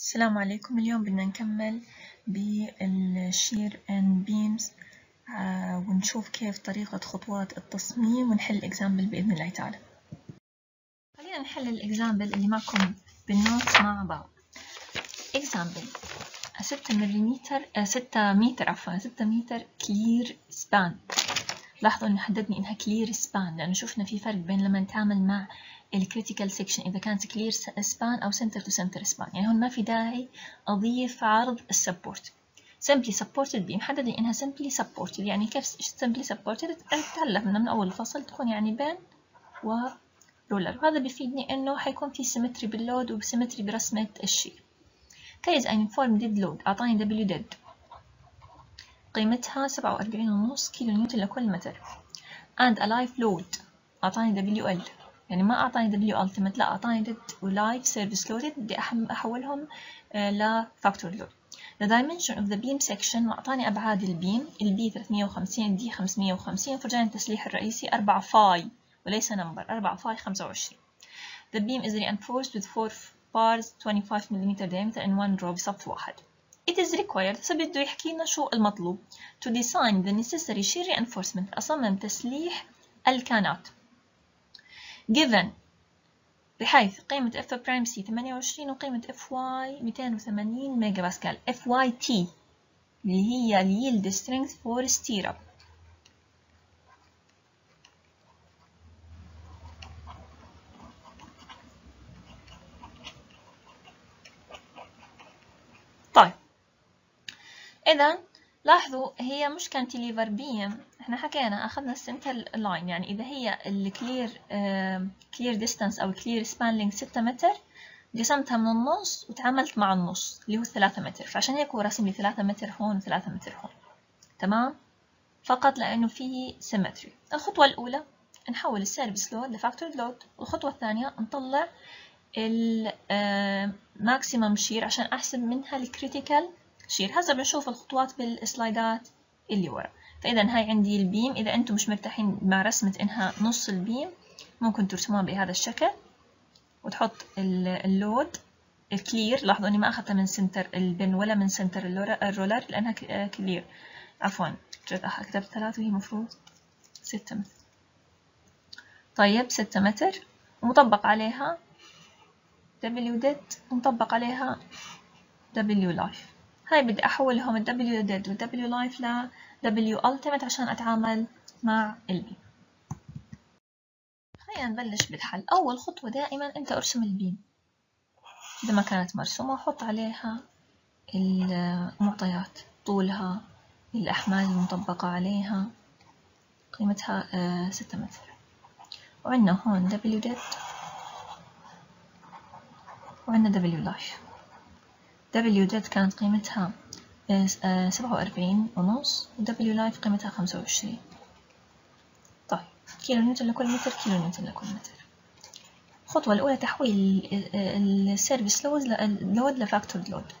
السلام عليكم. اليوم بدنا نكمل بال shear and beams ونشوف كيف طريقة خطوات التصميم ونحل ال example بإذن الله تعالى. خلينا نحل ال example اللي معكم بال note مع بعض. example 6 ملم 6 متر عفوا 6 متر clear span لاحظوا إنه حددني إنها clear span لأنه شفنا في فرق بين لما نتعامل مع ال critical section إذا كانت clear span أو center to center span يعني هون ما في داعي أضيف عرض ال support simply supported beam حدد لي إنها simply supported. يعني كيف simply supported تعلمنا من أول الفصل تكون يعني pin و roller وهذا بيفيدني إنه حيكون في symmetry بال load و symmetry برسمة ال shear carries uniform dead load أعطاني دبليو ديد قيمتها سبعة وأربعين ونص كيلو نيوتن لكل متر. And a live load. أعطاني ال يعني ما أعطاني W ultimate لا أعطاني dead و live service load بدي أحولهم ل factored load The dimension of the beam section. وأعطاني أبعاد ال beam. ال b 350 ال d 550 فرجاني التسليح الرئيسي. 4 فاي وليس number 4 فاي 25 The beam is reinforced with 4 bars 25 mm diameter in one row بصف واحد It is required بده يحكي لنا شو المطلوب to design the necessary shear reinforcement أصمم تسليح الكانات given بحيث قيمة F prime C 28 وقيمة Fy 280 ميجا باسكال FYT اللي هي yield strength for stirrup طيب إذا لاحظوا هي مش cantilever beam إحنا حكينا أخذنا ال center line يعني إذا هي ال clear clear distance أو clear span length 6 متر قسمتها من النص وتعاملت مع النص اللي هو 3 متر. فعشان هيك هو راسم لي 3 متر هون و3 متر هون. تمام؟ فقط لأنه في symmetry الخطوة الأولى نحول ال service load ل factored load والخطوة الثانية نطلع ال maximum shear عشان أحسب منها ال critical shear هسه بنشوف الخطوات بالسلايدات اللي ورا. فإذا هاي عندي ال beam. إذا أنتم مش مرتاحين مع رسمة إنها نص ال beam ممكن ترسموها بهذا الشكل. وتحط اللود ال clear. لاحظوا إني ما أخذتها من center ال pin ولا من center ال roller لأنها clear. عفوا. كتبت ثلاثة وهي مفروض ستة متر. طيب ستة متر. ومطبق عليها دبليو ديد ومطبق عليها W live هاي بدي أحولهم ال W dead وال W live ل W ultimate عشان أتعامل مع ال beam خلينا نبلش بالحل. أول خطوة دائما أنت أرسم ال beam إذا ما كانت مرسومة وحط عليها المعطيات. طولها الأحمال المطبقة عليها قيمتها ستة متر. وعندنا هون W dead وعندنا W live. W dead كانت قيمتها سبعة وأربعين ونص و W live قيمتها خمسة وعشرين. طيب كيلو نيوتن لكل متر كيلو نيوتن لكل متر. الخطوة الأولى تحويل ال service load load ل factored load.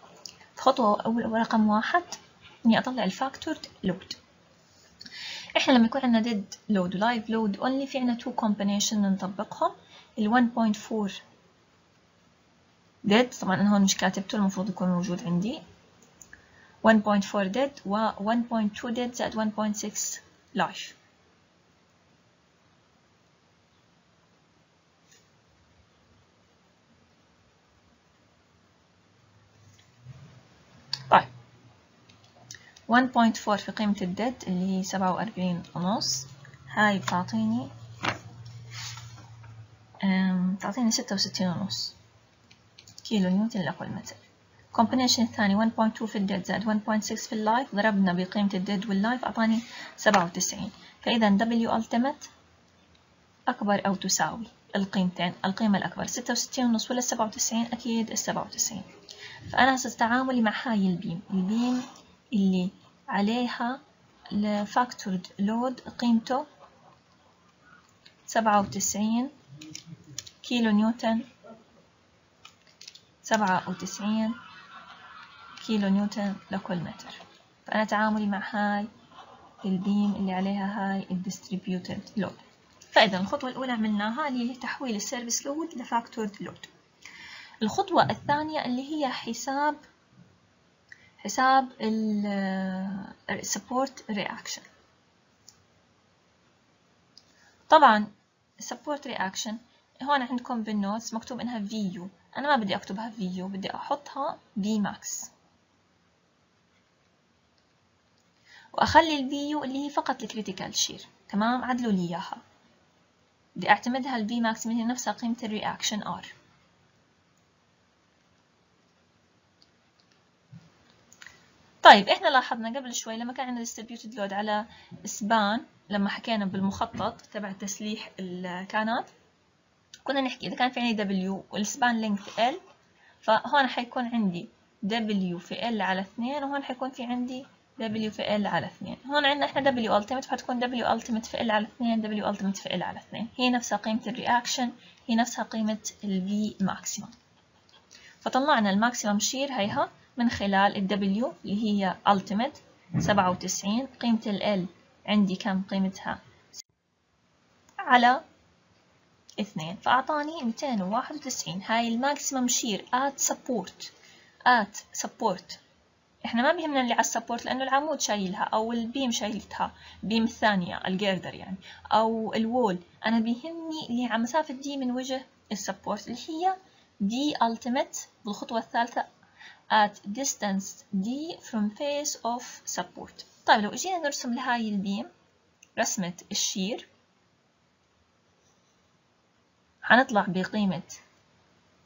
خطوة أول رقم واحد إني أطلع ال factored load. إحنا لما يكون عندنا dead load و live load only في عندنا two combination نطبقهم. ال 1.4 dead طبعا أنا هون مش كاتبته المفروض يكون موجود عندي. 1.4 dead و 1.2 dead زائد 1.6 live. طيب. 1.4 في قيمة ال dead اللي هي سبعة وأربعين ونص. هاي بتعطيني بتعطيني ستة وستين ونص. كيلو نيوتن لكل متر combination الثاني 1.2 في ال dead زائد 1.6 في ال live ضربنا بقيمة ال dead وال live أعطاني 97 فإذا W ultimate أكبر أو تساوي القيمتين. القيمة الأكبر 66 ونص ولا 97 أكيد ال 97 فأنا ستعاملي مع هاي ال beam. ال beam اللي عليها ال factored load قيمته 97 كيلو نيوتن سبعة وتسعين كيلو نيوتن لكل متر. فأنا تعاملي مع هاي ال beam اللي عليها هاي ال distributed load. فإذا الخطوة الأولى عملناها اللي هي تحويل ال service load ل factored load. الخطوة الثانية اللي هي حساب حساب ال support reaction. طبعا support reaction هون عندكم بال notes مكتوب إنها VU أنا ما بدي أكتبها VU بدي أحطها Vmax وأخلي ال VU اللي هي فقط ال critical shear. تمام؟ عدلوا لي إياها. بدي أعتمدها ال V max هي نفسها قيمة ال reaction R. طيب إحنا لاحظنا قبل شوي لما كان عندنا distributed load على span لما حكينا بالمخطط تبع تسليح الكانات كنا نحكي. إذا كان في عندي W وال span length L فهون حيكون عندي W في L على 2 وهون حيكون في عندي W في L على 2 هون عندنا إحنا W ultimate فهتكون W ultimate في L على 2 W ultimate في L على 2 هي نفسها قيمة ال reaction هي نفسها قيمة ال V maximum. فطلعنا ال maximum shear هيها من خلال ال W اللي هي ultimate 97 قيمة ال عندي كم؟ قيمتها على 2 فأعطاني 291 هاي ال maximum shear at support at support إحنا ما بيهمنا اللي على ال support لأنه العمود شايلها أو ال beam شايلتها. beam الثانية ال girder يعني. أو ال wall. أنا بيهمني اللي على مسافة d من وجه ال support اللي هي V ultimate بالخطوة الثالثة at distance d from face of support. طيب لو إجينا نرسم لهاي ال beam رسمة ال shear حنطلع بقيمة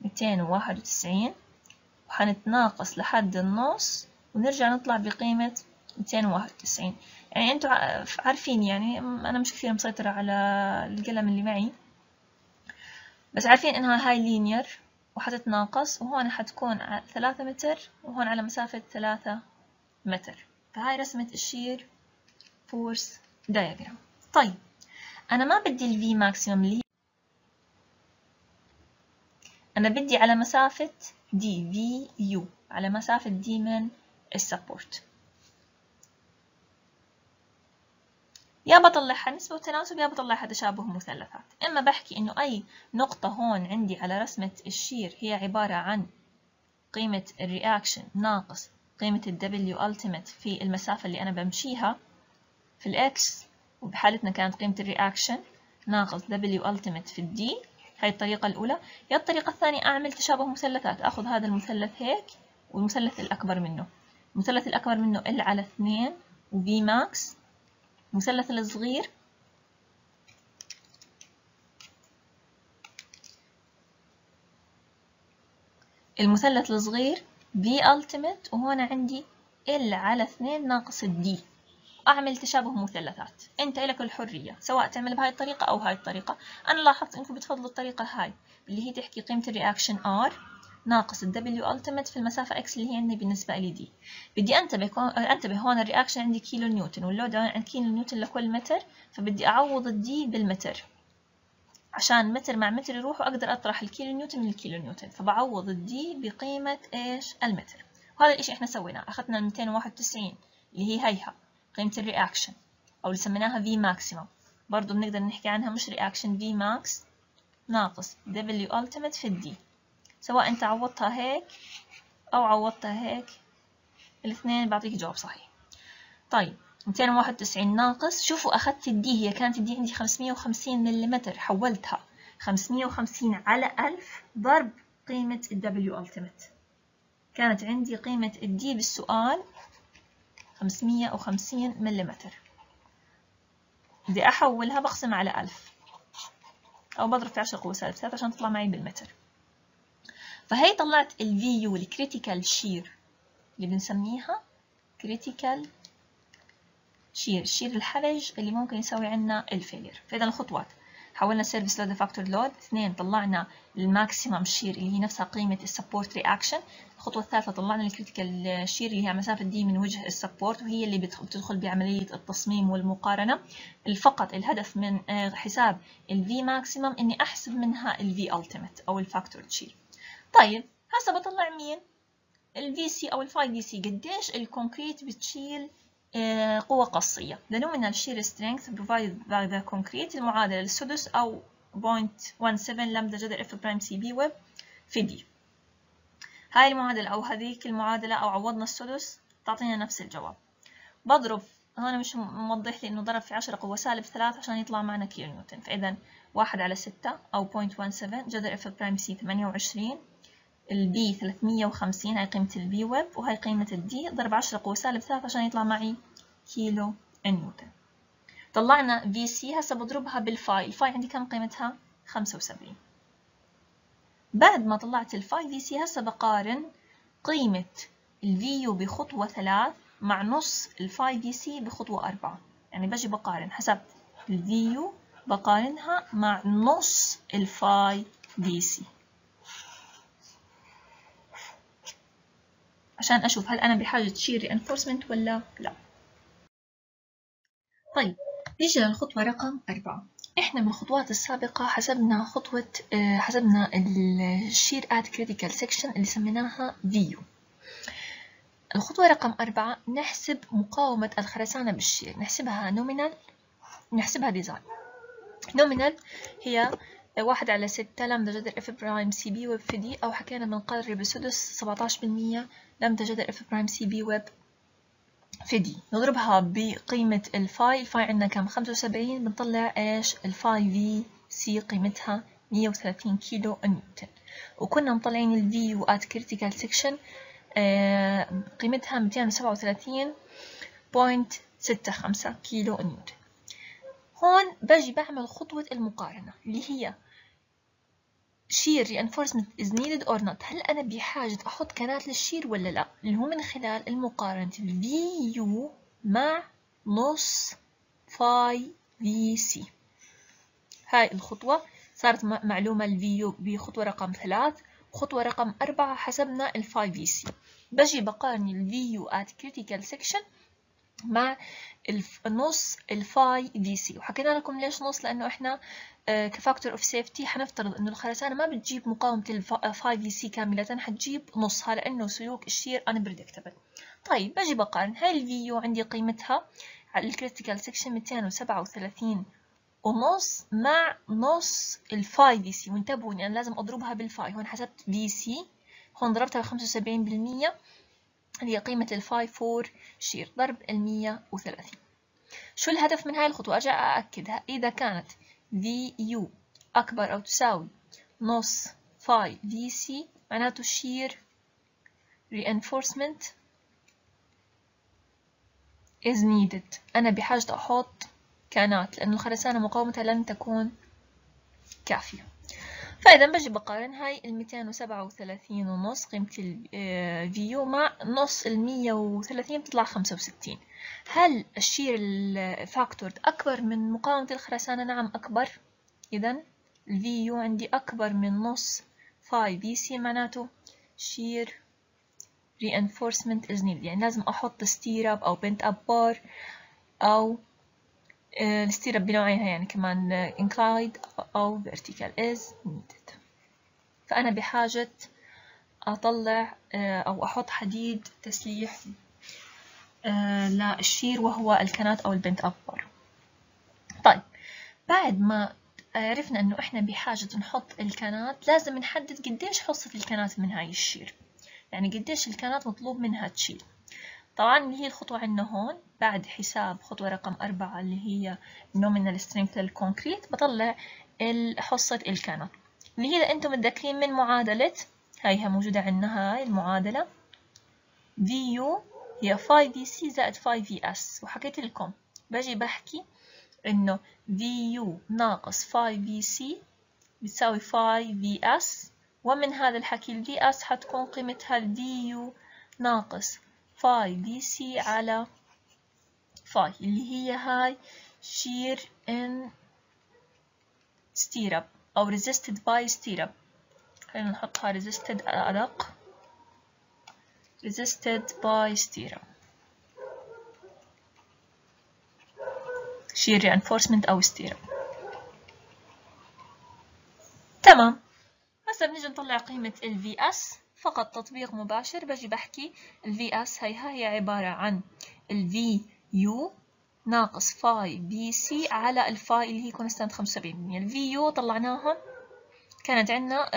291 وحنتناقص لحد النص ونرجع نطلع بقيمة 291 يعني أنتوا عارفين يعني أنا مش كثير مسيطرة على القلم اللي معي. بس عارفين إنها هاي linear وحتتناقص وهون حتكون ثلاثة متر وهون على مسافة ثلاثة متر. فهاي رسمة ال shear force diagram. طيب أنا ما بدي ال V maximum اللي أنا بدي على مسافة d VU على مسافة d من ال support. يا بطلعها نسبة وتناسب يا بطلعها تشابه مثلثات. إما بحكي إنه أي نقطة هون عندي على رسمة ال shear هي عبارة عن قيمة ال reaction ناقص قيمة ال W ultimate في المسافة اللي أنا بمشيها في ال X وبحالتنا كانت قيمة ال reaction ناقص W ultimate في ال d هاي الطريقة الأولى. يا الطريقة الثانية أعمل تشابه مثلثات. أخذ هذا المثلث هيك والمثلث الأكبر منه. المثلث الأكبر منه L على 2 و V max. المثلث الصغير المثلث الصغير V ultimate. وهون عندي L على 2 ناقص D. أعمل تشابه مثلثات. أنت لك الحرية سواء تعمل بهاي الطريقة أو هاي الطريقة. أنا لاحظت أنكم بتفضلوا الطريقة هاي اللي هي تحكي قيمة ال reaction R ناقص ال W ultimate في المسافة X اللي هي عندي بالنسبة لي d بدي أنتبه أنتبه هون ال reaction عندي كيلو نيوتن وال load عندي كيلو نيوتن لكل متر فبدي أعوض ال d بالمتر. عشان متر مع متر يروح وأقدر أطرح الكيلو نيوتن من الكيلو نيوتن فبعوض ال d بقيمة إيش؟ المتر. وهذا الإشي إحنا سويناه أخذنا ال 291 اللي هي هيها. قيمة ال reaction أو اللي سميناها V maximum. برضو بنقدر نحكي عنها مش reaction V max ناقص W ultimate في ال d سواء أنت عوضتها هيك أو عوضتها هيك الاثنين بعطيك جواب صحيح. طيب 291 ناقص. شوفوا أخذت ال d هي كانت ال d عندي 550 ملم حولتها 550 على 1000 ضرب قيمة ال W ultimate. كانت عندي قيمة ال d بالسؤال 550 ملم بدي أحولها بقسم على 1000 أو بضرب في 10 قوة سالب 3 عشان تطلع معي بالمتر. فهي طلعت ال VU ال critical shear اللي بنسميها critical shear الشير الحرج اللي ممكن يسوي عنا ال failure فإذا الخطوات. حولنا ال service load factored load اثنين طلعنا ال maximum shear اللي هي نفسها قيمة ال support reaction الخطوة الثالثة طلعنا ال critical shear اللي هي مسافة d من وجه ال support وهي اللي بتدخل بعملية التصميم والمقارنة. فقط الهدف من حساب ال V maximum إني أحسب منها ال V ultimate أو ال factored shear. طيب هسه بطلع مين؟ ال VC أو ال phi VC قديش ال concrete بتشيل قوة قصية. The nominal shear strength provided by the concrete المعادلة للسدس أو 0.17 لامدا جذر F'c b web في d هاي المعادلة أو هذيك المعادلة أو عوضنا السدس تعطينا نفس الجواب. بضرب. هون مش موضح لي إنه ضرب في عشرة قوة سالب ثلاث عشان يطلع معنا كيلو نيوتن. فإذا واحد على ستة أو point one seven جذر f prime c ثمانية وعشرين ال b 350 هاي قيمة ال b web وهاي قيمة ال d ضرب 10 قوة سالب 3 عشان يطلع معي كيلو نيوتن. طلعنا VC هسه بضربها بال phi ال phi عندي كم قيمتها؟ 75 بعد ما طلعت ال phi VC هسه بقارن قيمة ال VU بخطوة ثلاث مع نص ال phi VC بخطوة أربعة. يعني بجي بقارن. حسب ال VU بقارنها مع نص ال phi VC عشان أشوف هل أنا بحاجة shear reinforcement ولا لا. طيب نيجي للخطوة رقم أربعة. إحنا بالخطوات السابقة حسبنا خطوة حسبنا ال shear at critical section اللي سميناها VU الخطوة رقم أربعة نحسب مقاومة الخرسانة بال shear. نحسبها nominal نحسبها design. nominal هي واحد على ستة لامدا جذر f prime c b web في d أو حكينا بنقرب بسدس سبعتاش بالمية لامدا جذر f prime c b web في d. نضربها بقيمة ال phi ال phi عندنا كم؟ خمسة وسبعين. بنطلع إيش؟ ال phi VC قيمتها مية وثلاثين كيلو نيوتن. وكنا مطلعين ال VU at critical section قيمتها ميتين وسبعة وثلاثين point ستة خمسة كيلو نيوتن. هون باجي بعمل خطوة المقارنة اللي هي shear reinforcement is needed or not. هل أنا بحاجة أحط كانات لل shear ولا لا؟ اللي هو من خلال المقارنة. ال VU مع نص phi VC هاي الخطوة. صارت معلومة ال VU بخطوة رقم ثلاث خطوة رقم أربعة حسبنا ال 5 VC بجي بقارن ال VU at critical section. مع النص ال phi VC. وحكينا لكم ليش نص؟ لأنه إحنا ك factor of safety حنفترض إنه الخرسانة ما بتجيب مقاومة ال phi VC كاملة حتجيب نصها لأنه سلوك ال shear unpredictable. طيب بجي بقارن هاي ال VU عندي قيمتها على ال critical section 237 ونص مع نص ال phi VC. وانتبهوا إني أنا لازم أضربها بال phi. هون حسبت VC. هون ضربتها ب 75% اللي هي قيمة ال phi for shear ضرب المية وثلاثين. شو الهدف من هاي الخطوة؟ أرجع أأكدها. إذا كانت VU أكبر أو تساوي نص phi VC معناته shear reinforcement is needed. أنا بحاجة أحط كانات لأن الخرسانة مقاومتها لن تكون كافية. فإذا بجي بقارن هاي ال 237 ونص قيمة ال VU مع نص ال 130 بتطلع 65 هل ال shear ال factored أكبر من مقاومة الخرسانة؟ نعم أكبر. إذا ال VU عندي أكبر من نص phi VC معناته shear reinforcement is needed. يعني لازم أحط stirrup أو bent up bar أو ال stirrup بنوعيها يعني كمان inclined أو vertical is needed. فأنا بحاجة أطلع أو أحط حديد تسليح لل shear وهو الكانات أو ال bent up bar طيب بعد ما عرفنا إنه إحنا بحاجة نحط الكانات لازم نحدد قديش حصة الكانات من هاي ال shear يعني قديش الكانات مطلوب منها تشيل. طبعا اللي هي الخطوة عندنا هون بعد حساب خطوة رقم أربعة اللي هي nominal strength لل concrete بطلع حصة الكانات اللي هي إذا أنتم متذكرين من معادلة هايها موجودة عندنا هاي المعادلة. VU هي 5VC زائد 5VS وحكيت لكم باجي بحكي إنه VU ناقص 5VC بتساوي 5VS ومن هذا الحكي ال VS حتكون قيمتها ال VU ناقص phi دي سي على فاي. اللي هي هاي shear in stirrup أو resisted by stirrup. خلينا نحطها resisted أدق. resisted by stirrup. shear reinforcement أو stirrup. تمام. هسه بنجي نطلع قيمة ال VS فقط تطبيق مباشر بجي بحكي ال VS هي هي عبارة عن ال VU ناقص phi VC على ال phi اللي هي constant 75% ال VU طلعناها كانت عندنا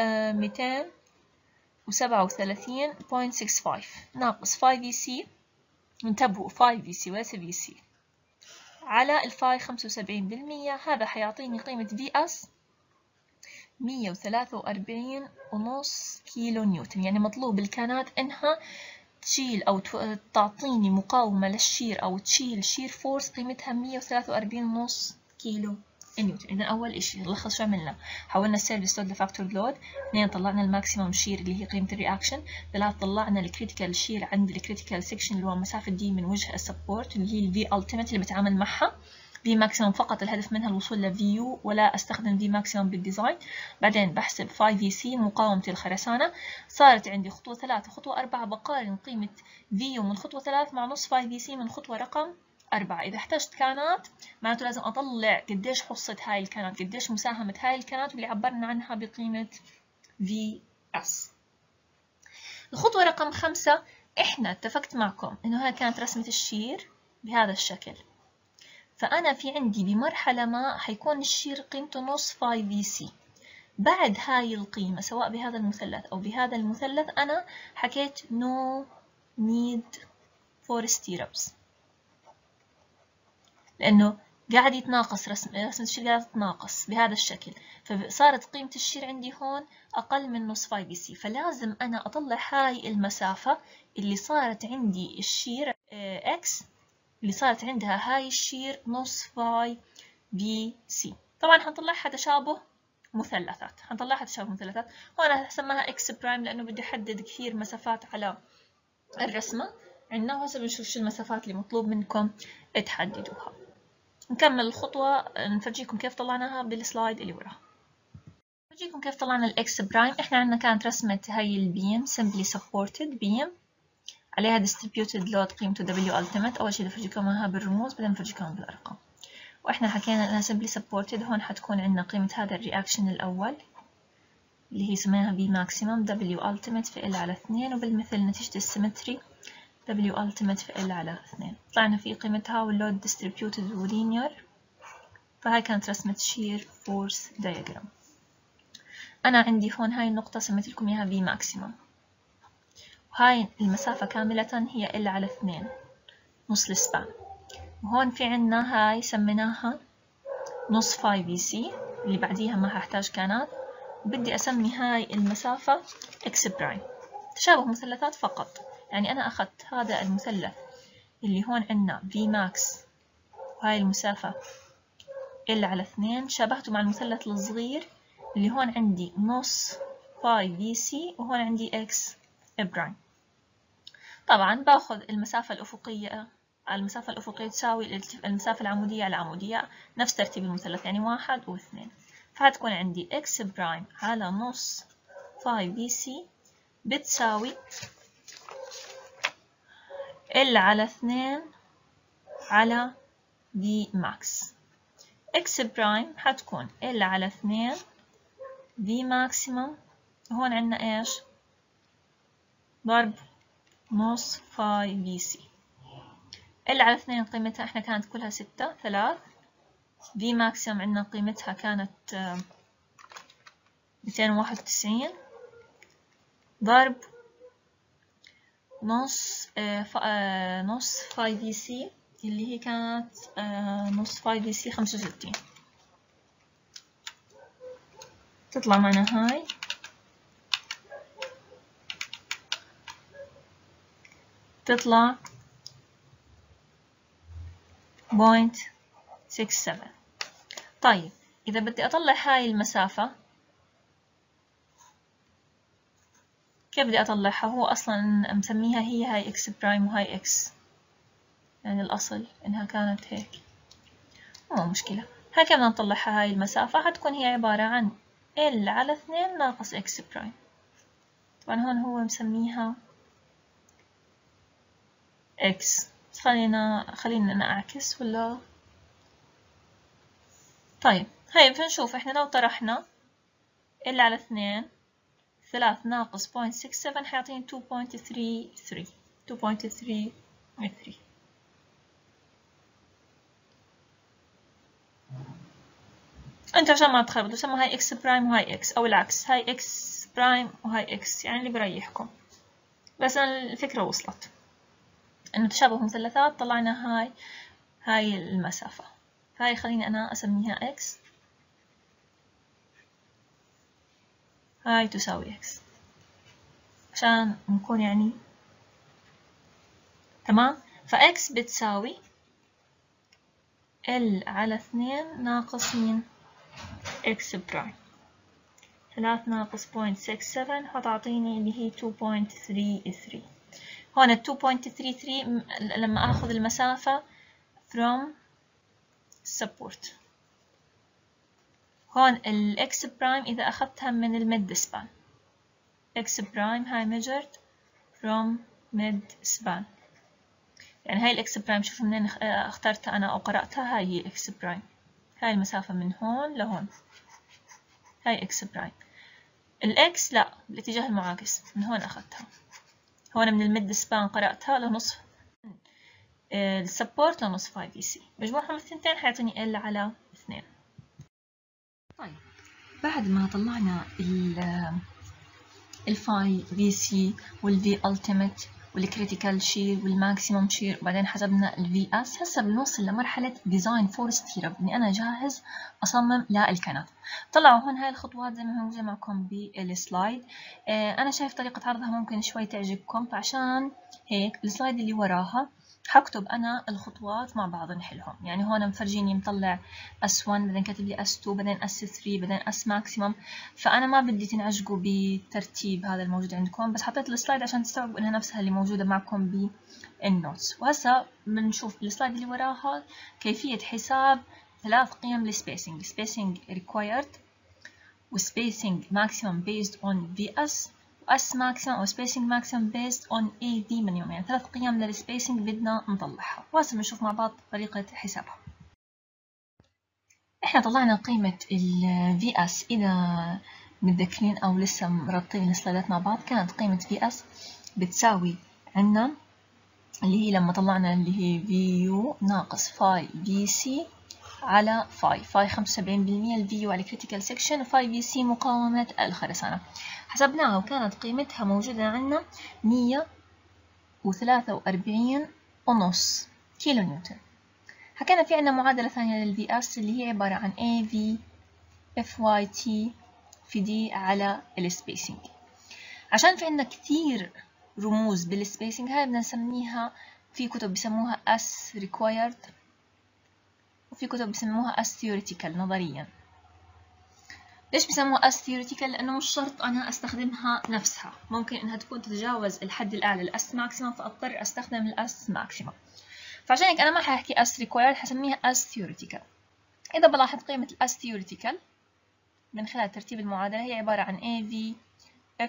six five ناقص phi VC انتبهوا phi VC وليس VC على ال phi خمسة وسبعين بالمية هذا حيعطيني قيمة S مية وثلاثة وأربعين ونص كيلو نيوتن. يعني مطلوب الكانات إنها تشيل أو تعطيني مقاومة لل shear أو تشيل shear force قيمتها مية وثلاثة وأربعين ونص كيلو نيوتن. إذا أول إشي نلخص شو عملنا؟ حولنا ال service load ل factored load. اثنين طلعنا ال maximum shear اللي هي قيمة ال reaction. ثلاث طلعنا ال critical shear عند ال critical section اللي هو مسافة D من وجه ال support اللي هي ال V ultimate اللي بتعامل معها. V maximum فقط الهدف منها الوصول ل VU ولا أستخدم V maximum بال design بعدين بحسب phi VC مقاومة الخرسانة. صارت عندي خطوة ثلاثة خطوة أربعة بقارن قيمة VU من خطوة ثلاث مع نص phi VC من خطوة رقم أربعة. إذا احتجت كانات معناته لازم أطلع قديش حصة هاي الكانات قديش مساهمة هاي الكانات واللي عبرنا عنها بقيمة S الخطوة رقم خمسة إحنا اتفقت معكم إنه هاي كانت رسمة ال shear بهذا الشكل. فأنا في عندي بمرحلة ما حيكون ال shear قيمته نص phi VC. بعد هاي القيمة سواء بهذا المثلث أو بهذا المثلث أنا حكيت no need for stirrups. لأنه قاعد يتناقص رسم رسمة ال shear قاعدة تتناقص بهذا الشكل. فصارت قيمة ال shear عندي هون أقل من نص phi VC. فلازم أنا أطلع هاي المسافة اللي صارت عندي ال shear X اللي صارت عندها هاي ال shear نص phi VC. طبعا حنطلعها تشابه مثلثات. حنطلعها تشابه مثلثات. وأنا هسميها X prime لأنه بدي أحدد كثير مسافات على الرسمة. عندنا وهسه بنشوف شو المسافات اللي مطلوب منكم تحددوها. نكمل الخطوة. نفرجيكم كيف طلعناها بال slide اللي وراها. نفرجيكم كيف طلعنا ال X prime إحنا عندنا كانت رسمة هاي ال beam simply supported beam. عليها distributed load قيمته W ultimate. أول شي بفرجيكم إياها بالرموز بعدين بفرجيكم بالأرقام. وإحنا حكينا إنها simply supported. هون حتكون عندنا قيمة هذا ال reaction الأول اللي هي سميناها V maximum W ultimate في L على اثنين وبالمثل نتيجة ال symmetry. W ultimate في L على اثنين. طلعنا في قيمتها وال load distributed و linear. فهاي كانت رسمة shear force diagram. أنا عندي هون هاي النقطة سميت لكم إياها V maximum وهاي المسافة كاملة هي L على اثنين نص ال span. وهون في عنا هاي سميناها نص phi VC اللي بعديها ما هحتاج كانات. وبدي أسمي هاي المسافة X prime. تشابه مثلثات فقط. يعني أنا أخذت هذا المثلث اللي هون عنا V max وهاي المسافة L على اثنين. شابهته مع المثلث الصغير اللي هون عندي نص phi VC وهون عندي X prime. طبعا باخذ المسافة الأفقية المسافة الأفقية تساوي المسافة العمودية على العمودية نفس ترتيب المثلث يعني واحد واثنين. فهتكون عندي X prime على نص phi VC بتساوي L على اثنين على V max X prime حتكون L على اثنين V maximum هون عنا إيش؟ ضرب نص phi VC. L على اثنين قيمتها إحنا كانت كلها ستة ثلاث. V maximum عندنا قيمتها كانت ميتين واحد وتسعين. ضرب نص آه نص phi VC اللي هي كانت آه نص phi VC خمسة وستين. تطلع معنا هاي. تطلع point six seven طيب إذا بدي أطلع هاي المسافة كيف بدي أطلعها؟ هو أصلا مسميها هي هاي X prime وهاي X يعني الأصل إنها كانت هيك. مو مشكلة. هاي كيف بدنا نطلعها هاي المسافة؟ حتكون هي عبارة عن L على اثنين ناقص X prime طبعا هون هو مسميها X خلينا خلينا أنا أعكس ولا؟ طيب هاي بنشوف إحنا لو طرحنا L على اثنين ثلاث ناقص point six seven حيعطيني two point three three two point three ثري أنت عشان ما تخربطوا سموا هاي x prime وهاي x أو العكس هاي x prime وهاي x يعني اللي بريحكم. بس أنا الفكرة وصلت. إنه تشابه مثلثات طلعنا هاي هاي المسافة. هاي خليني أنا أسميها إكس هاي تساوي إكس عشان نكون يعني تمام؟ ف x بتساوي L على اثنين ناقص مين؟ x prime ثلاث ناقص point six seven هتعطيني اللي هي two point three three هون ال two point three three لما آخذ المسافة from support. هون ال x prime إذا أخذتها من ال mid span x prime هاي measured from mid span. يعني هاي ال x prime شوفوا منين اخترتها أنا أو قرأتها هاي هي x prime هاي المسافة من هون لهون. هاي x prime ال x لا بالاتجاه المعاكس. من هون أخذتها. هون من ال mid span قرأتها لنصف ال support لنص phi VC. مجموعهم الثنتين حيعطيني L على اثنين. طيب بعد ما طلعنا ال phi VC وال V ultimate وال critical shear وال maximum shear وبعدين حسبنا ال VS. هسه بنوصل لمرحلة design for stirrup إني أنا جاهز أصمم للكنات طلعوا هون هاي الخطوات زي ما موجوده معكم بال slide. آه أنا شايف طريقة عرضها ممكن شوي تعجبكم فعشان هيك ال slide اللي وراها حكتب أنا الخطوات مع بعض نحلهم. يعني هون مفرجيني مطلع S1 بعدين كاتب لي S2 بعدين S3 بعدين S maximum. فأنا ما بدي تنعجقوا بالترتيب هذا الموجود عندكم بس حطيت ال slide عشان تستوعبوا إنها نفسها اللي موجودة معكم بال notes وهسا بنشوف بال slide اللي وراها كيفية حساب ثلاث قيم لل spacing spacing. required وspacing maximum based on VS. S maximum أو spacing maximum based on AV minimum يعني ثلاث قيم للspacing بدنا نطلعها وهسه بنشوف مع بعض طريقة حسابها. إحنا طلعنا قيمة ال VS إذا متذكرين أو لسه مربطين ال slideات مع بعض كانت قيمة VS بتساوي عنا اللي هي لما طلعنا اللي هي VU ناقص فاي VC على phi phi 75% ال VU على critical section و phi VC مقاومة الخرسانة. حسبناها وكانت قيمتها موجودة عندنا مية وثلاثة وأربعين ونص كيلو نيوتن. حكينا في عندنا معادلة ثانية لل VS اللي هي عبارة عن A V F Y T في d على ال spacing عشان في عندنا كثير رموز بال spacing هاي بدنا نسميها في كتب بسموها S required. وفي كتب بسموها S theoretical نظريا. ليش بسموها theoretical لأنه مش شرط أنا أستخدمها نفسها. ممكن إنها تكون تتجاوز الحد الأعلى ال S maximum فأضطر أستخدم ال S maximum فعشان هيك أنا ما حأحكي S required حسميها S theoretical. إذا بلاحظ قيمة ال S theoretical من خلال ترتيب المعادلة هي عبارة عن A V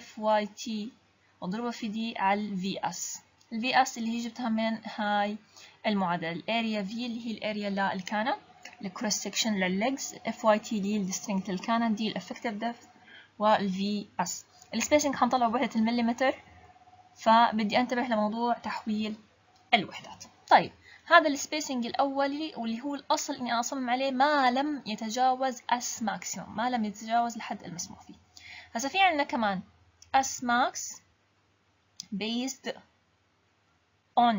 F Y T مضروبة في d على ال VS ال VS اللي هي جبتها من هاي المعادلة. ال area V اللي هي ال area للكانة ال cross section لل legs F Y T ال strength للكانة d ال effective depth وال VS ال spacing حنطلع بوحدة المليمتر فبدي أنتبه لموضوع تحويل الوحدات. طيب هذا ال spacing الأولي واللي هو الأصل إني أصمم عليه ما لم يتجاوز S maximum ما لم يتجاوز الحد المسموح فيه. هسا في عندنا كمان S max based on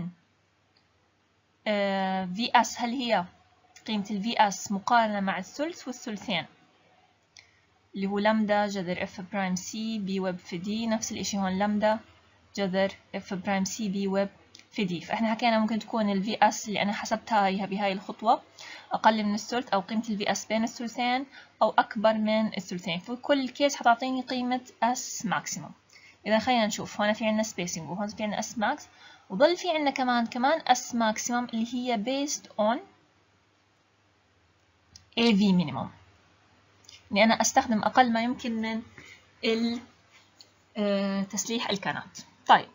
VS هل هي قيمة ال VS مقارنة مع الثلث والثلثين؟ اللي هو لمدا جذر F prime C B web في d نفس الإشي هون لمدا جذر F prime C B web في d فإحنا حكينا ممكن تكون ال VS اللي أنا حسبتها هي بهاي الخطوة أقل من الثلث أو قيمة ال VS بين الثلثين أو أكبر من الثلثين. في كل case حتعطيني قيمة S maximum إذا خلينا نشوف هنا في عندنا spacing وهون في عندنا S max وظل في عندنا كمان كمان S maximum اللي هي based on AV minimum. اني أنا أستخدم أقل ما يمكن من تسليح الكانات طيب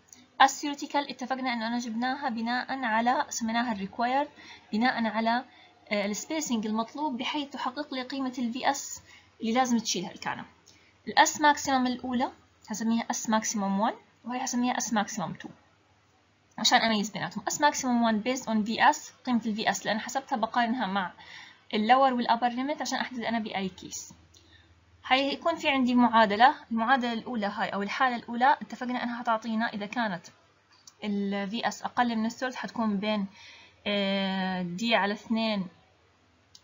S theoretical اتفقنا انه أنا جبناها بناء على سميناها ال required بناء على ال spacing المطلوب بحيث تحقق لي قيمة ال VS اللي لازم تشيلها الكانة ال S maximum الأولى هسميها S maximum 1 وهي هسميها S maximum 2 عشان اميز بيناتهم. S maximum 1 based on VS قيمة ال VS لأن حسبتها بقارنها مع ال lower وال upper limit عشان أحدد أنا بأي case حيكون في عندي معادلة. المعادلة الأولى هاي أو الحالة الأولى اتفقنا أنها حتعطينا إذا كانت ال VS أقل من الثلث حتكون بين d على اثنين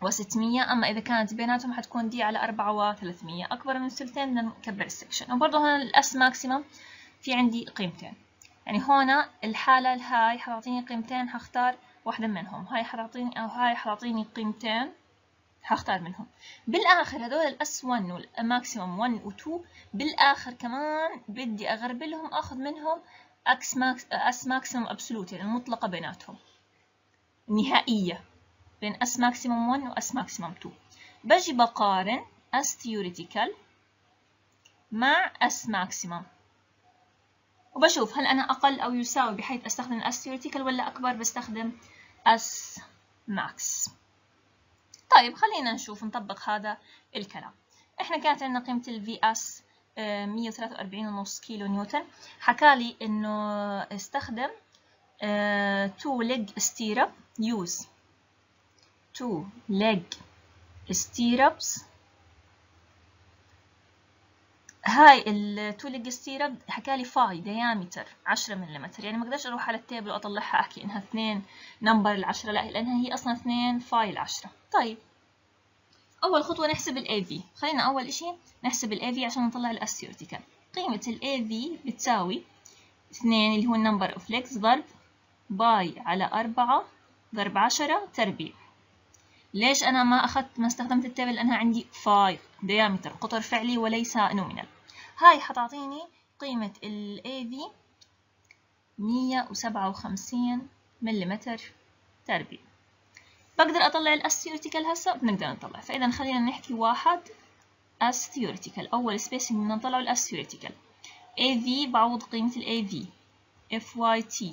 وستمية. أما إذا كانت بيناتهم حتكون d على أربعة وثلاثمية. أكبر من الثلثين بدنا نكبر ال section وبرضه هنا ال S maximum في عندي قيمتين. يعني هنا الحالة الهاي حتعطيني قيمتين حختار واحدة منهم. هاي حتعطيني أو هاي حتعطيني قيمتين حختار منهم. بالآخر هذول ال S 1 وال maximum 1 و 2 بالآخر كمان بدي أغربلهم أخذ منهم S max S maximum absolute يعني المطلقة بيناتهم. نهائية بين S maximum 1 و S maximum 2 بجي بقارن S theoretical مع S maximum وبشوف هل أنا أقل أو يساوي بحيث أستخدم S theoretical ولا أكبر؟ بستخدم S max طيب خلينا نشوف نطبق هذا الكلام. إحنا كانت عندنا قيمة ال VS 143.5 كيلو نيوتن. حكالي إنه استخدم 2 leg stirrup use. 2 leg stirrups هاي ال 2 leg stirrup حكالي phi diameter 10 ملم يعني ما أقدرش أروح على ال table وأطلعها أحكي إنها 2 number العشرة لا لأنها هي أصلا 2 phi العشرة. طيب أول خطوة نحسب ال AV خلينا أول إشي نحسب ال AV عشان نطلع ال theoretical قيمة ال AV بتساوي اثنين اللي هو ال number of legs ضرب pi على أربعة ضرب عشرة تربيع. ليش أنا ما أخذت ما استخدمت ال table لأنها عندي 5 diameter قطر فعلي وليس nominal. هاي حتعطيني قيمة ال AV 157 ملم تربيع. بقدر أطلع ال S theoretical هسه؟ بنقدر نطلع. فإذا خلينا نحكي واحد S theoretical أول spacing بدنا نطلعه ال S theoretical AV بعوض قيمة ال AV FYT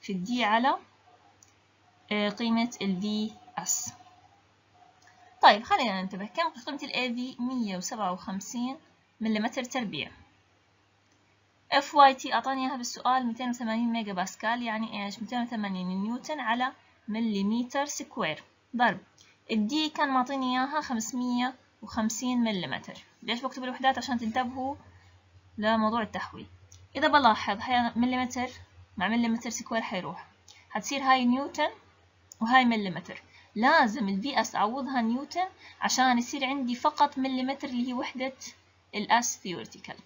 في ال d على قيمة ال VS طيب خلينا ننتبه. كم قيمة ال AV 157 ملم تربيع. FYT أعطاني إياها بالسؤال 280 ميجا باسكال يعني إيش؟ 280 نيوتن على مليمتر square. ضرب. ال d كان معطيني إياها 550 مليمتر. ليش بكتب الوحدات؟ عشان تنتبهوا لموضوع التحويل. إذا بلاحظ هاي مليمتر مع مليمتر square حيروح. حتصير هاي نيوتن وهاي مليمتر. لازم ال VS اعوضها نيوتن عشان يصير عندي فقط مليمتر اللي هي وحدة ال S theoretical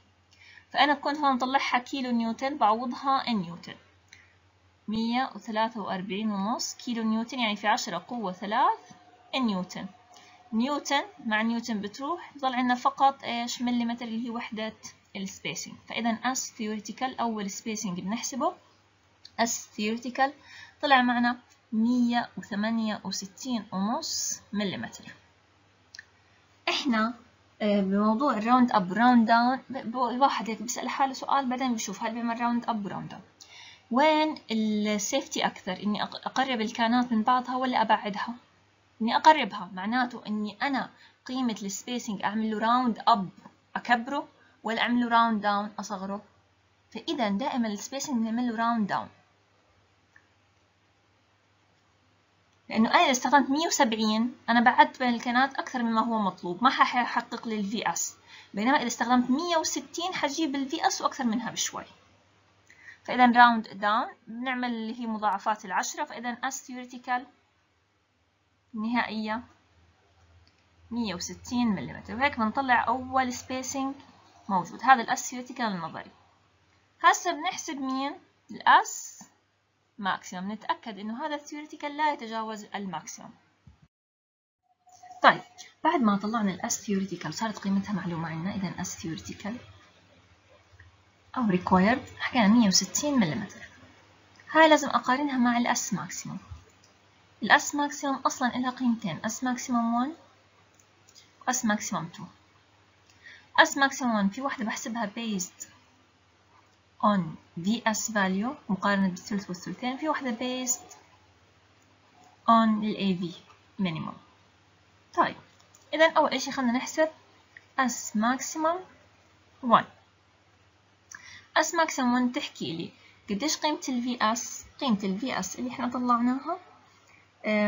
فأنا كنت هون مطلعها كيلو نيوتن بعوضها نيوتن. مية وثلاثة وأربعين ونص كيلو نيوتن يعني في عشرة قوة ثلاث نيوتن. نيوتن مع نيوتن بتروح بضل عندنا فقط إيش؟ مليمتر اللي هي وحدة ال spacing فإذا S theoretical أول spacing بنحسبه S theoretical طلع معنا مية وثمانية وستين ونص مليمتر. إحنا بموضوع ال round up round down الواحد هيك بيسأل حاله سؤال بعدين بيشوف هل بيعمل round up round down وين ال safety أكثر؟ إني أقرب الكانات من بعضها ولا أبعدها؟ إني أقربها معناته إني أنا قيمة ال spacing أعمل له round up أكبره ولا أعمل له round down أصغره؟ فإذا دائما ال spacing بنعمل له round down لأنه أنا إذا استخدمت 170 أنا بعدت بين الكانات أكثر مما هو مطلوب ما حيحقق لي ال VS. بينما إذا استخدمت 160 حجيب ال VS وأكثر منها بشوي. فإذا round down بنعمل اللي هي مضاعفات العشرة فإذا S theoretical نهائية 160 ملم وهيك بنطلع أول spacing موجود. هذا ال S theoretical النظري. هسه بنحسب مين؟ ال S maximum نتأكد إنه هذا ال theoretical لا يتجاوز ال maximum طيب بعد ما طلعنا ال S theoretical صارت قيمتها معلومة عندنا إذا S theoretical أو required حكينا 160 ملم هاي لازم أقارنها مع ال S maximum ال S maximum أصلا لها قيمتين. S maximum 1 و S maximum 2 S maximum 1 في واحدة بحسبها based on VS value مقارنة بالثلث والثلثين في واحدة based on ال AV minimum. طيب إذا أول إشي خلنا نحسب S maximum 1 S maximum 1 تحكي لي قديش قيمة ال VS قيمة ال VS اللي إحنا طلعناها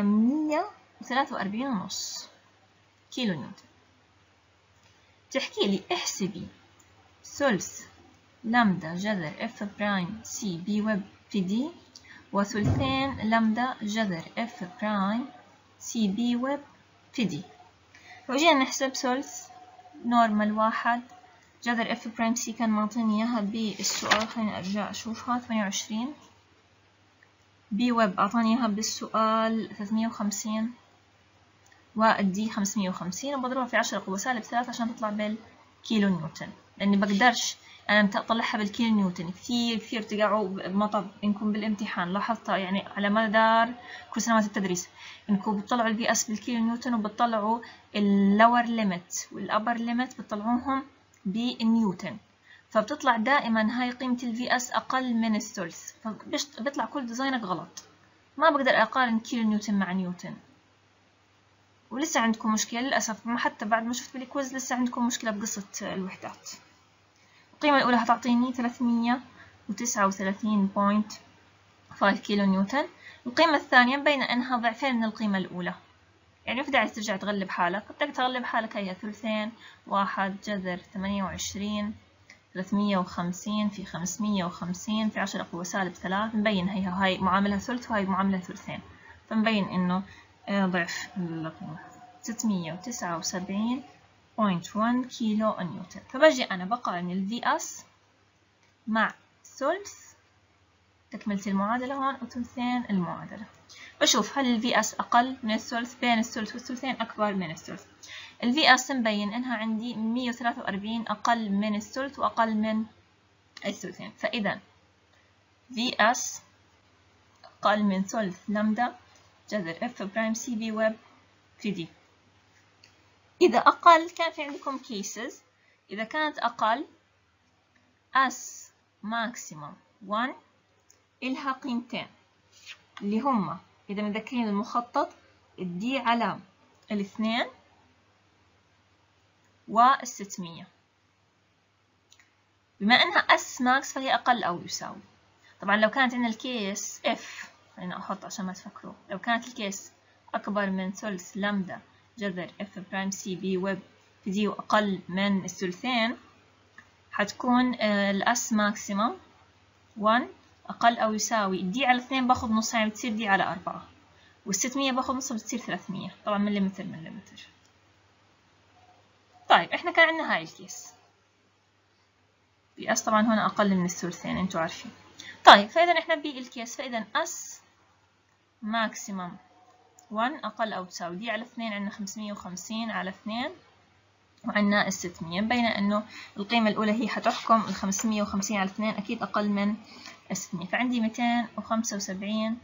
مية وثلاثة وأربعين ونص كيلو نيوتن تحكي لي احسبي ثلث لامدا جذر f prime c b web في d وثلثين لامدا جذر f prime c b web في d وجينا نحسب ثلث normal واحد. جذر f prime c كان معطيني إياها بالسؤال خليني أرجع أشوفها. ثمانية وعشرين. b web أعطاني إياها بالسؤال ثلاثمية وخمسين. وال d خمسمية وخمسين. وبضربها في عشرة قوة سالب ثلاثة عشان تطلع بالكيلو نيوتن لأني بقدرش أنا اطلعها بالكيلو نيوتن. كثير كثير تقعوا بمطب إنكم بالامتحان. لاحظتها يعني على مدار كل سنوات التدريس. إنكم بتطلعوا ال VS بالكيلو نيوتن وبتطلعوا ال lower limit وال upper limit بتطلعوهم بالنيوتن فبتطلع دائما هاي قيمة ال VS أقل من الثلث فبيطلع كل design ك غلط. ما بقدر أقارن كيلو نيوتن مع نيوتن. ولسه عندكم مشكلة للأسف. حتى بعد ما شفت بالكويز لسه عندكم مشكلة بقصة الوحدات. القيمة الأولى هتعطيني 339.5 كيلو نيوتن. القيمة الثانية مبينة إنها ضعفين من القيمة الأولى. يعني ما داعي ترجع تغلب حالك بدك تغلب حالك هي ثلثين واحد جذر ثمانية وعشرين ثلاثمية وخمسين في خمسمية وخمسين في عشرة قوة سالب ثلاث مبين هي هاي معاملها ثلث وهاي معاملها ثلثين. فمبين إنه ضعف القيمة. ستمية وتسعة وسبعين 0.1 كيلو نيوتن فبجي أنا بقارن ال VS مع ثلث تكملة المعادلة هون وثلثين المعادلة. بشوف هل ال VS أقل من الثلث بين الثلث والثلثين أكبر من الثلث ال VS مبين إنها عندي 143 أقل من الثلث وأقل من الثلثين فإذا VS أقل من ثلث لامدا جذر F prime C B web في D إذا أقل كان في عندكم cases. إذا كانت أقل S maximum 1 إلها قيمتين اللي هما إذا متذكرين المخطط الدي على الاثنين والستمية بما أنها S max فهي أقل أو يساوي. طبعا لو كانت عندنا الكيس F خلينا أحط عشان ما تفكروا. لو كانت الكيس أكبر من ثلث لامدا جذر F prime C B web D أقل من الثلثين حتكون ال S maximum 1 أقل أو يساوي. D على اثنين باخذ نص يعني بتصير D على أربعة. والستمية باخذ نص بتصير ثلاثمية. طبعا مليمتر مليمتر. طيب إحنا كان عندنا هاي ال case. بس طبعا هنا أقل من الثلثين أنتوا عارفين. طيب فإذا إحنا بال case فإذا S maximum 1 أقل أو تساوي D على 2 عندنا 550 على 2 وعندنا ال 600 مبينة إنه القيمة الأولى هي حتحكم ال 550 على 2 أكيد أقل من ال 600 فعندي 275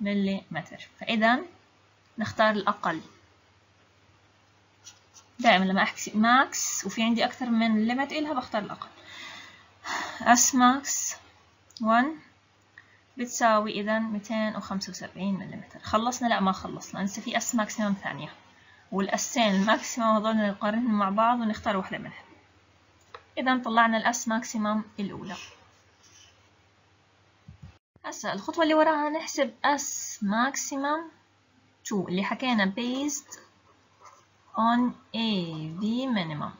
ملي متر. فإذا نختار الأقل. دائما لما أحكي max وفي عندي أكثر من limit إلها بختار الأقل. S max 1 بتساوي إذا 275 ملم خلصنا؟ لا ما خلصنا. لسه في S maximum ثانية. وال S ين ال maximum هذول نقارنهم مع بعض ونختار واحدة منهم. إذا طلعنا ال S maximum الأولى. هسا الخطوة اللي وراها نحسب S maximum 2 اللي حكينا based on AV minimum.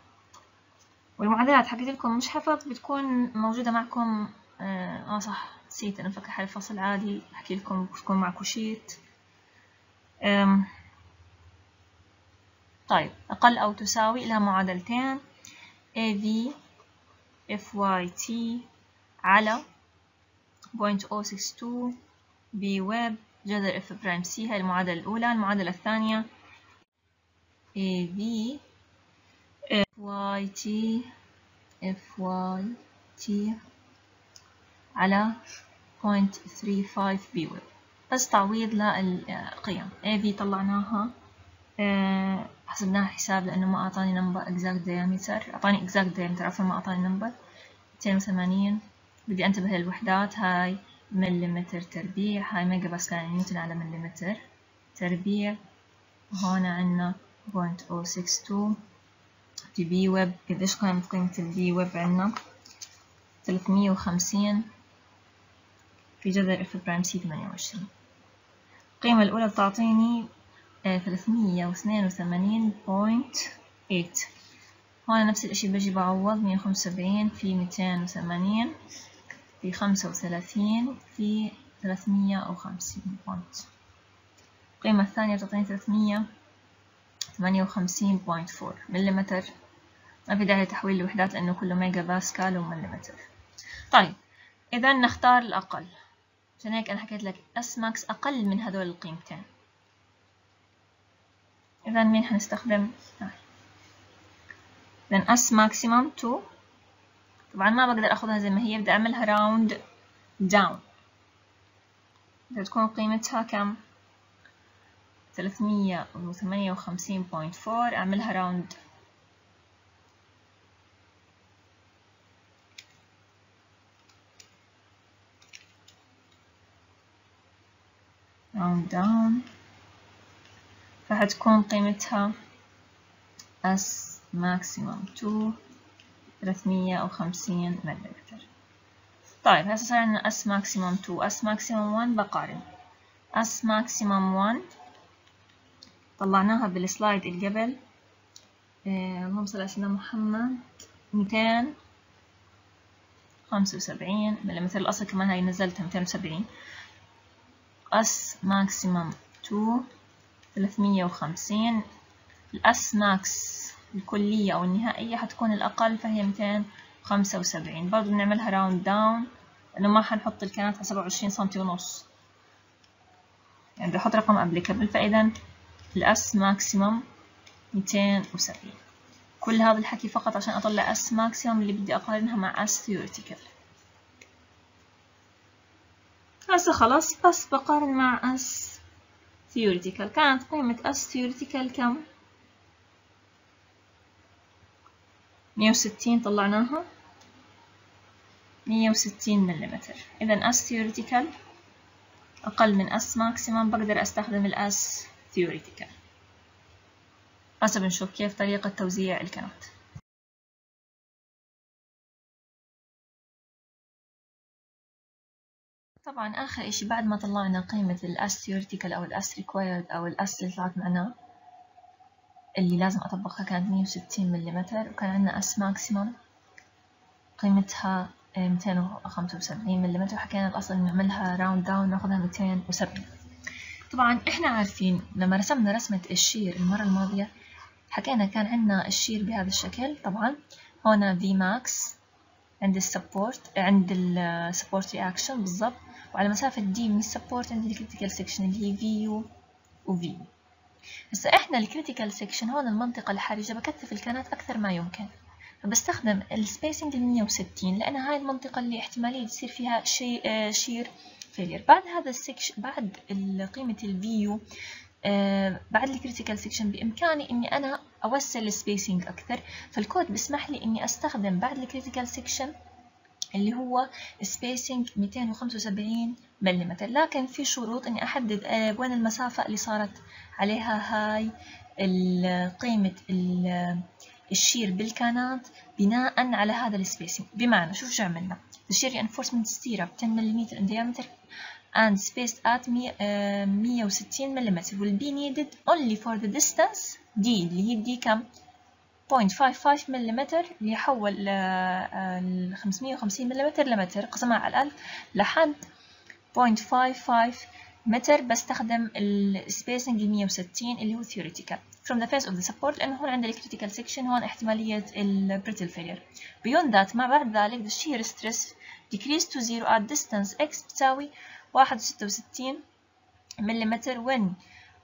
والمعادلات حكيت لكم مش حفظ بتكون موجودة معكم آه, آه صح. نسيت أنا فاكر حالي فصل عادي أحكي لكم بكون معكم sheet. أم طيب أقل أو تساوي لها معادلتين AV FYT على 0.062 B web جذر F prime C. هاي المعادلة الأولى. المعادلة الثانية AV FYT FYT على 0.35 B web بس تعويض للقيم. AV طلعناها. أه حسبناها حساب لأنه ما أعطاني number exact diameter. أعطاني exact diameter عفوا ما أعطاني number 280 بدي أنتبه للوحدات. هاي مليمتر تربيع. هاي ميجا باسكال نيوتن على مليمتر تربيع. وهون عنا 0.062 في B web قديش كانت قيمة ال B web عنا 350 في جذر F prime C 28 القيمة الأولى بتعطيني ثلاثمية واثنين نفس الإشي بجي بعوض مية وخمسة وسبعين في ميتين وثمانين في خمسة وثلاثين في ثلاثمية وخمسين point القيمة الثانية تعطيني ثلاثمية ثمانية وخمسين point four مليمتر ما في داعي لتحويل الوحدات لأنه كله ميجا باسكال ومليمتر. طيب إذا نختار الأقل. عشان هيك أنا حكيت لك S max أقل من هدول القيمتين. إذا مين حنستخدم؟ then S maximum 2 طبعا ما بقدر أخذها زي ما هي بدي أعملها round down. بدها تكون قيمتها كم؟ 358.4 أعملها round round down. فحتكون قيمتها S maximum 2 350 مليمتر طيب هسه صار عندنا S maximum 2 S maximum 1 بقارن. S maximum 1 طلعناها بالسلايد اللي قبل. إيه اللهم صل على سيدنا محمد. 275 مليمتر الأصل كمان هاي نزلتها 270 S maximum 2 350 ال S max الكلية أو النهائية حتكون الأقل فهي 275 برضو بنعملها round down لأنه ما حنحط الكانت على 27 سنتي ونص. يعني بدي أحط رقم applicable فإذا ال S maximum 270 كل هذا الحكي فقط عشان أطلع S maximum اللي بدي أقارنها مع S theoretical هسه خلاص بس بقارن مع أس. Theoretical. كانت قيمة أس theoretical كم؟ مية وستين طلعناها. مية وستين مليمتر. إذا أس theoretical. أقل من أس maximum. بقدر أستخدم الاس theoretical. هسه بنشوف كيف طريقة توزيع الكنات طبعا آخر إشي بعد ما طلعنا قيمة ال S theoretical أو ال S required أو ال S اللي طلعت معنا اللي لازم أطبقها كانت 160 ملم وكان عندنا S maximum قيمتها 275 ملم وحكينا الأصل نعملها round down ناخذها 270 طبعا إحنا عارفين لما رسمنا رسمة ال shear المرة الماضية حكينا كان عندنا ال shear بهذا الشكل طبعا هنا V max عند ال support عند ال support reaction بالضبط. وعلى مسافة دي من ال support عند ال critical section اللي هي Vu و V هسا إحنا ال critical section هون المنطقة الحرجة بكثف الكانات أكثر ما يمكن. فبستخدم ال spacing ال 160 لأن هاي المنطقة اللي احتمالية يصير فيها شيء shear failure بعد هذا ال section بعد قيمة ال Vu آه بعد ال critical section بإمكاني إني أنا أوسع ال spacing أكثر. فالكود بيسمح لي إني أستخدم بعد ال critical section اللي هو spacing 275 ملم لكن في شروط إني أحدد وين المسافة اللي صارت عليها هاي قيمة ال shear بالكانات بناء على هذا ال spacing بمعنى شوف شو عملنا. The shear reinforcement stirrup 10 ملم in diameter and spaced at 160 ملم will be needed only for the distance d اللي هي d كم؟ 0.55 ملم اللي يحول ل 550 ملم لمتر قسمها على الألف لحد 0.55 متر بستخدم السبيسنج 160 اللي هو theoretical from the face of the support لأنه هون عندي critical section هون احتمالية ال brittle failure beyond that ما بعد ذلك the shear stress decrease to zero at distance x بتساوي 61 ملم when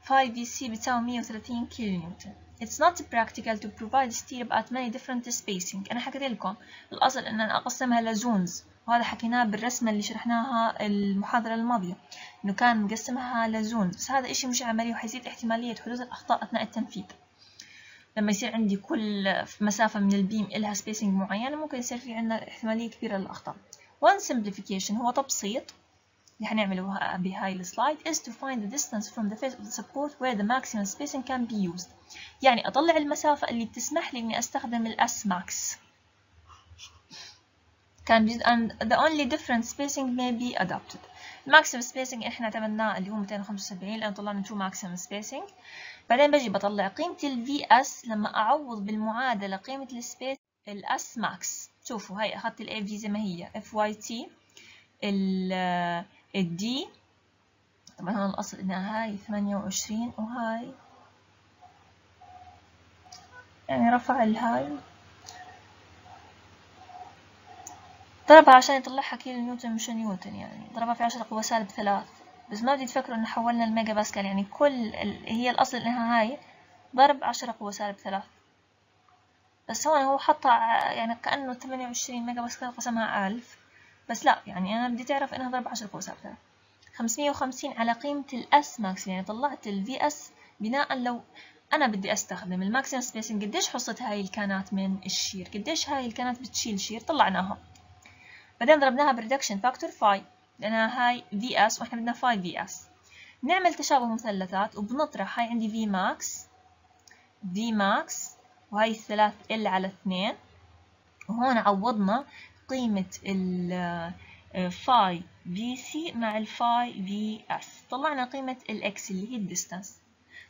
5 VC بتساوي 130 كيلو نيوتن It's not practical to provide stirrup at many different spacing. أنا حكيت لكم الأصل أن أنا أقسمها ل zones. وهذا حكيناه بالرسمة اللي شرحناها المحاضرة الماضية إنه كان مقسمها ل zone بس هذا إشي مش عملي وحيزيد احتمالية حدوث الأخطاء أثناء التنفيذ. لما يصير عندي كل مسافة من ال beam إلها spacing معينة ممكن يصير في عندنا احتمالية كبيرة للأخطاء. One simplification هو تبسيط. اللي حنعمله بهاي ال slide is to find the distance from the face of the support where the maximum spacing can be used. يعني أطلع المسافة اللي بتسمح لي إني أستخدم ال S max can be and the only different spacing may be adopted maximum spacing إحنا اعتمدناه اللي هو 275 لأن طلعنا شو maximum spacing. بعدين بجي بطلع قيمة ال VS لما أعوض بالمعادلة قيمة ال space ال S max. شوفوا هاي أخذت ال AV زي ما هي FYT ال ال D طبعا هون الأصل إنها هاي 28 وهاي. يعني رفع الهاي. ضربها عشان يطلعها كيلو نيوتن مش نيوتن يعني. ضربها في عشرة قوة سالب ثلاث بس ما بدي تفكروا إن حولنا الميجا باسكال. يعني كل ال... هي الأصل إنها هاي. ضرب عشرة قوة سالب ثلاث بس هون هو حطها يعني كأنه ثمانية وعشرين ميجا باسكال قسمها ألف. بس لا يعني أنا بدي تعرف إنها ضرب عشرة سالب ثلاث خمسمية وخمسين على قيمة ال S max يعني طلعت ال Vs بناء لو أنا بدي أستخدم ال maximum spacing قديش حصة هاي الكانات من ال shear؟ قديش هاي الكانات بتشيل shear؟ طلعناها. بعدين ضربناها ب reduction factor phi لأنها هاي Vs وإحنا بدنا phi Vs نعمل تشابه مثلثات وبنطرح هاي عندي V max V max وهي الثلاث ال على اثنين. وهون عوضنا قيمة ال phi Vc مع ال phi Vs طلعنا قيمة ال x اللي هي ال distance.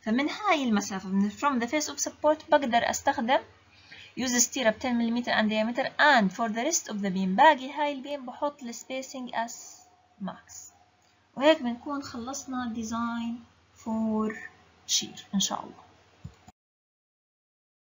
فمن هاي المسافة من from the face of support بقدر أستخدم use stirrup 10 mm and diameter and for the rest of the beam. باقي هاي ال beam بحط ال spacing S max. وهيك بنكون خلصنا design for shear إن شاء الله.